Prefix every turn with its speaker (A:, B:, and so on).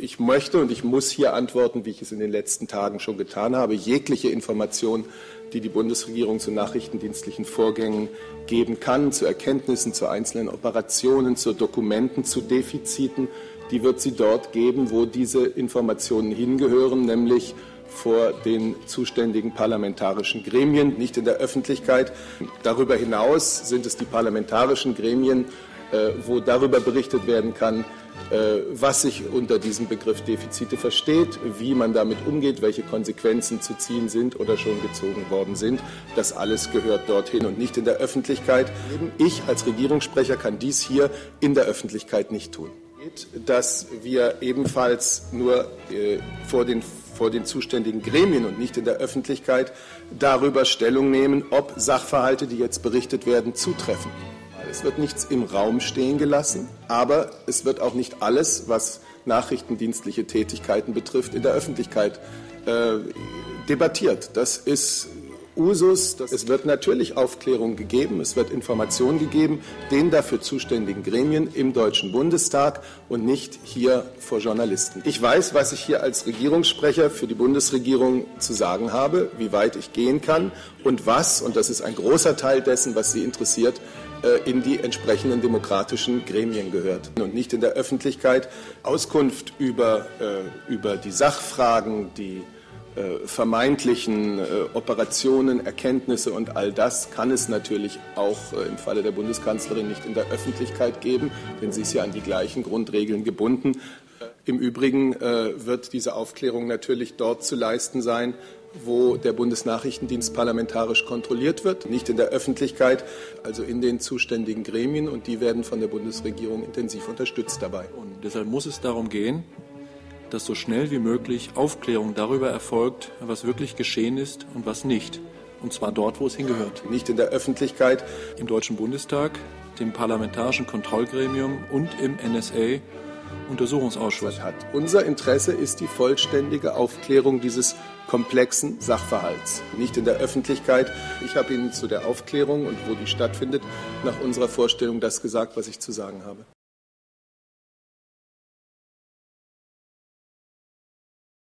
A: Ich möchte und ich muss hier antworten, wie ich es in den letzten Tagen schon getan habe. Jegliche Information, die die Bundesregierung zu nachrichtendienstlichen Vorgängen geben kann, zu Erkenntnissen, zu einzelnen Operationen, zu Dokumenten, zu Defiziten, die wird sie dort geben, wo diese Informationen hingehören, nämlich vor den zuständigen parlamentarischen Gremien, nicht in der Öffentlichkeit. Darüber hinaus sind es die parlamentarischen Gremien, wo darüber berichtet werden kann, äh, was sich unter diesem Begriff Defizite versteht, wie man damit umgeht, welche Konsequenzen zu ziehen sind oder schon gezogen worden sind. Das alles gehört dorthin und nicht in der Öffentlichkeit. Ich als Regierungssprecher kann dies hier in der Öffentlichkeit nicht tun. Dass wir ebenfalls nur äh, vor den vor den zuständigen Gremien und nicht in der Öffentlichkeit darüber Stellung nehmen, ob Sachverhalte, die jetzt berichtet werden, zutreffen. Es wird nichts im Raum stehen gelassen, aber es wird auch nicht alles, was nachrichtendienstliche Tätigkeiten betrifft, in der Öffentlichkeit äh, debattiert. Das ist Usus. Es wird natürlich Aufklärung gegeben, es wird Information gegeben, den dafür zuständigen Gremien im Deutschen Bundestag und nicht hier vor Journalisten. Ich weiß, was ich hier als Regierungssprecher für die Bundesregierung zu sagen habe, wie weit ich gehen kann und was, und das ist ein großer Teil dessen, was Sie interessiert, äh, in die entsprechenden demokratischen Gremien gehört und nicht in der Öffentlichkeit. Auskunft über, äh, über die Sachfragen, die vermeintlichen Operationen, Erkenntnisse und all das kann es natürlich auch im Falle der Bundeskanzlerin nicht in der Öffentlichkeit geben, denn sie ist ja an die gleichen Grundregeln gebunden. Im Übrigen wird diese Aufklärung natürlich dort zu leisten sein, wo der Bundesnachrichtendienst parlamentarisch kontrolliert wird, nicht in der Öffentlichkeit, also in den zuständigen Gremien und die werden von der Bundesregierung intensiv unterstützt dabei.
B: Und deshalb muss es darum gehen, dass so schnell wie möglich Aufklärung darüber erfolgt, was wirklich geschehen ist und was nicht. Und zwar dort, wo es hingehört.
A: Nicht in der Öffentlichkeit.
B: Im Deutschen Bundestag, dem Parlamentarischen Kontrollgremium und im NSA Untersuchungsausschuss
A: hat. Unser Interesse ist die vollständige Aufklärung dieses komplexen Sachverhalts, nicht in der Öffentlichkeit. Ich habe Ihnen zu der Aufklärung und wo die stattfindet nach unserer Vorstellung das gesagt, was ich zu sagen habe.